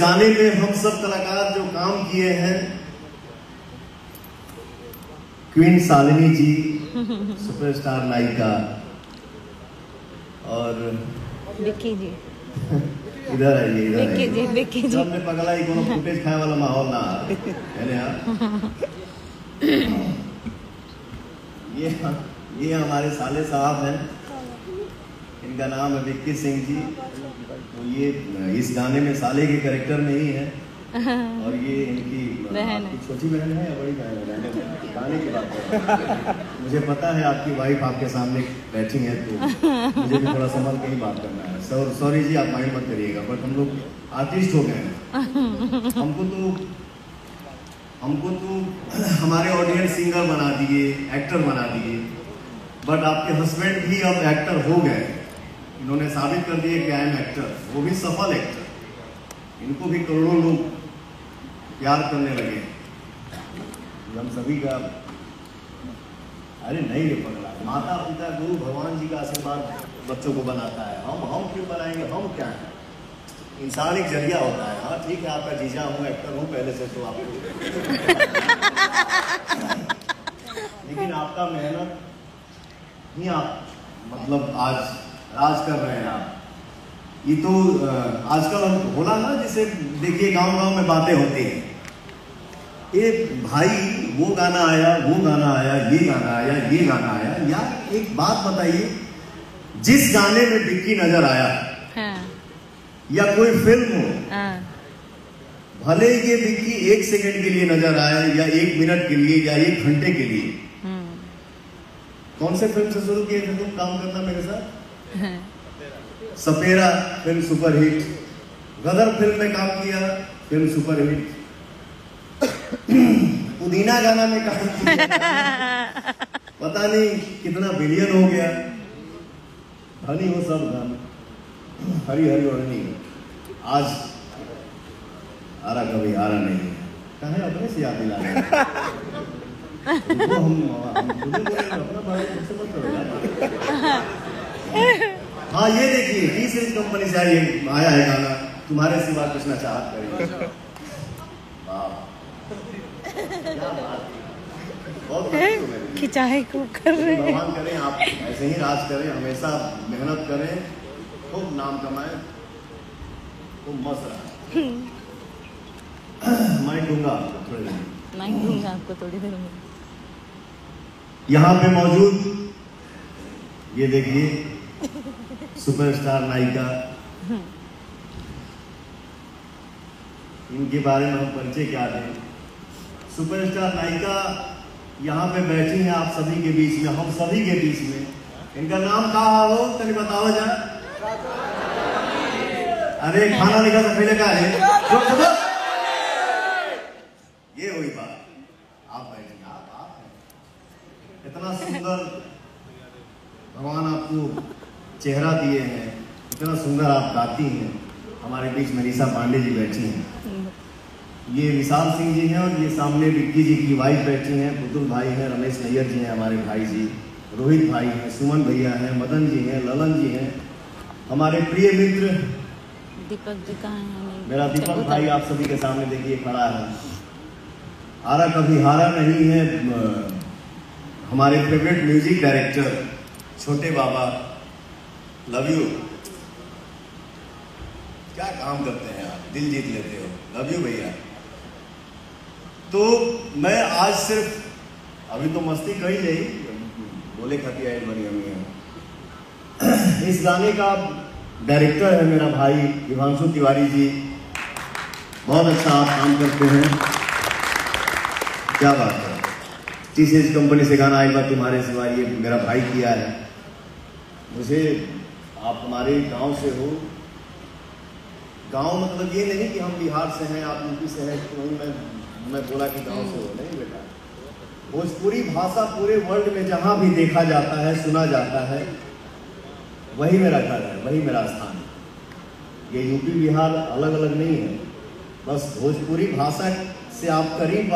गाने में हम सब कलाकार जो काम किए हैं क्वीन शालिनी जी सुपरस्टार नायिका और विक्की जी। इधर आइए इधर विक्की जी विक्की जी। पगला ही कोनो फुटेज खाए वाला माहौल ना है ना ये ये हमारे साले साहब हैं। इनका नाम है विक्की सिंह जी। तो ये इस गाने में साले के करेक्टर में ही है। और ये इनकी है। छोटी बहन है या बड़ी बहन है? गाने की बात है। मुझे पता है आपकी वाइफ आपके सामने बैठी है तो मुझे भी थोड़ा संभल के ही बात करना है। सर सॉरी जी आप माइंड मत करिएगा बट हम लोग आर्टिस्ट हो गए हैं। हमको तो हमको तो हमारे ऑडियंस सिंगर बना दिए एक्टर बना दिए बट आपके हस्बैंड भी अब एक्टर हो गए इन्होंने साबित कर दिए कि आई एम एक्टर वो भी सफल एक्टर इनको भी करोड़ों लोग प्यार करने लगे हम सभी का, अरे नहीं रे पगला माता पिता गुरु भगवान जी का आशीर्वाद बच्चों को बनाता है। हम हम क्यों बनाएँगे? हम क्या हैं? इंसान एक ज़रिया होता है। हाँ ठीक है, आपका जीजा हूँ एक्टर हूँ पहले से तो आपको। लेकिन आपका मेहनत ही आप मतलब आज राज कर रहे हैं आप। ये तो आजकल होला ना जिसे देखिए गाँव गाँव में बातें होती हैं। ये भाई वो गाना आया वो गाना आया ये गाना आया ये गाना आया। यार एक बात बताइए जिस गाने में बिक्की नज़र आया हाँ। या कोई फ़िल्म हो हाँ। भले ही ये विक्की एक सेकंड के लिए नज़र आए या एक मिनट के लिए या एक घंटे के लिए हम्म, कौन से फ़िल्म से शुरू किए थे तुम काम करना मेरे साथ? Sapera film superhit Gadar film में काम किया फ़िल्म सुपरहिट पुदीना गाना में काम किया पता नहीं कितना बिलियन हो गया धनी हो सब धन हरी हरी ओढ़नी आज आरा कभी आरा नहीं है कहे अपने से याद दिला रहे हम हम ही अपना बारे में मुझसे मत करो यार। हाँ ये देखिए टी सीरीज़ कंपनी से आई आया है गाना। तुम्हारे सिवा कुछ ना चाहत करें। वाह। क्या बात है। को कर रहे हैं। भगवान करें आप ऐसे ही राज करें हमेशा मेहनत करें खूब नाम कमाएँ खूब मस्त रहें। मैं दूँगा आपको थोड़ी देर मैं दूँगा आपको थोड़ी देर में। यहाँ पे मौजूद ये देखिए सुपरस्टार नायिका इनके बारे में हम परिचय क्या दें? सुपरस्टार नायिका यहाँ पे बैठी हैं आप सभी के बीच में, हम सभी के बीच में। इनका नाम का हो? तनी बताओ जा अरे, खाना लिखा था पहले का है? ये हुई बात। आप बैठिए, आप आप इतना सुंदर भगवान आपको चेहरा दिए हैं इतना सुंदर आप गाती हैं हमारे बीच में रीसा पांडे जी बैठी हैं। ये विशाल सिंह जी हैं और ये सामने विक्की जी की वाइफ बैठी हैं पुतुल भाई हैं रमेश नैयर जी हैं हमारे भाई जी रोहित भाई हैं सुमन भैया हैं मदन जी हैं ललन जी हैं हमारे प्रिय मित्र। दीपक जी कहाँ हैं? मेरा दीपक भाई आप सभी के सामने देखिए खड़ा है। हारा कभी हारा नहीं है हमारे फेवरेट म्यूज़िक डायरेक्टर छोटे बाबा लव यू क्या काम करते हैं आप? दिल जीत लेते हो। लव यू भैया। तो मैं आज सिर्फ़, अभी तो मस्ती कही नहीं बोले खाती आई बनी हमें इस गाने का डायरेक्टर है मेरा भाई हिमांशु तिवारी जी। बहुत अच्छा आप काम करते हैं। क्या बात है। टीसीएस कंपनी से गाना एक बार तुम्हारे सिवा ये मेरा भाई किया है। मुझे आप हमारे गाँव से हो। गाँव मतलब ये नहीं कि हम बिहार से हैं आप यूपी से हैं तो वही मैं मैं बोला कि गाँव से हो नहीं बेटा। भोजपुरी भाषा पूरे वर्ल्ड में जहाँ भी देखा जाता है सुना जाता है वही मेरा घर है वही मेरा स्थान है। ये यूपी बिहार अलग अलग नहीं है। बस भोजपुरी भाषा से आप करीब